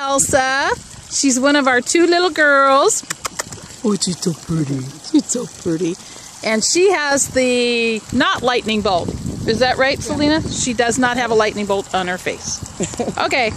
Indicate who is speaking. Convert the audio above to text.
Speaker 1: Elsa. She's one of our two little girls. Oh, she's so pretty. She's so pretty. And she has the not lightning bolt. Is that right, Selena? She does not have a lightning bolt on her face. Okay.